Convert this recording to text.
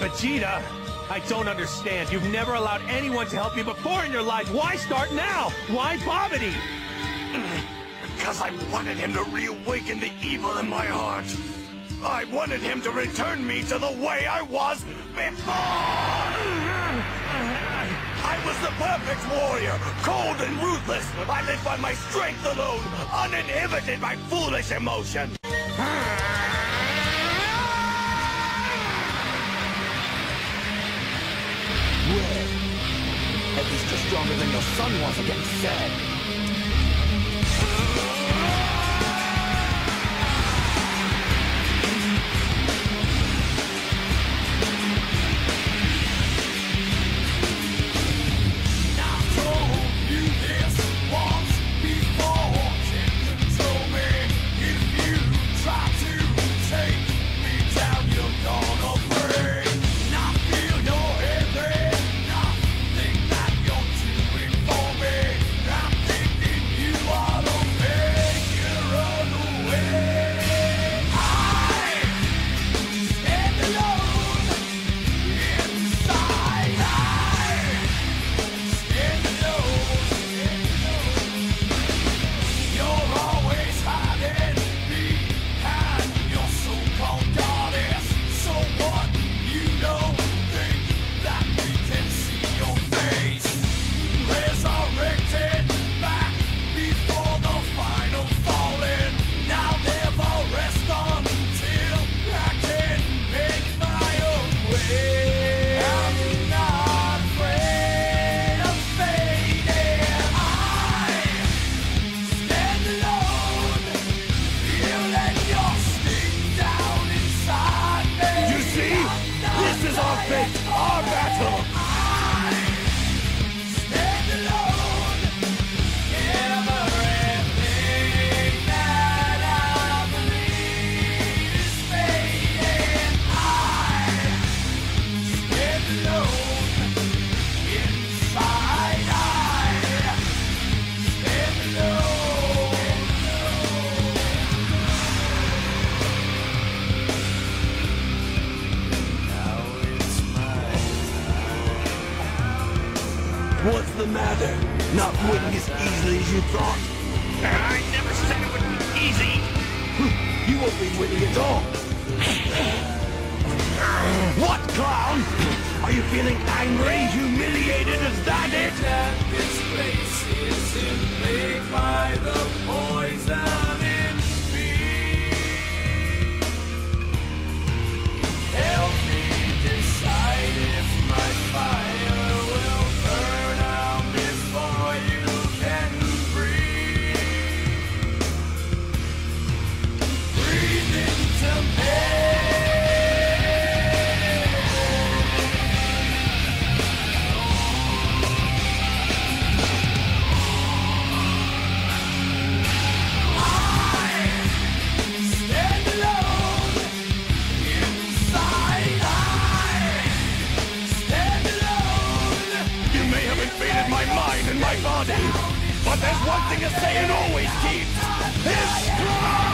Vegeta, I don't understand. You've never allowed anyone to help you before in your life. Why start now? Why Babidi? Because I wanted him to reawaken the evil in my heart. I wanted him to return me to the way I was before! I was the perfect warrior, cold and ruthless. I lived by my strength alone, uninhibited by foolish emotion. Well, at least you're stronger than your son was against Zed. What's the matter? Not winning as easily as you thought? I never said it would be easy. You won't be winning at all. What, clown? Are you feeling angry, humiliated? Is that it? This place isn't made by the poison but there's one thing a Saiyan always keeps. His stride!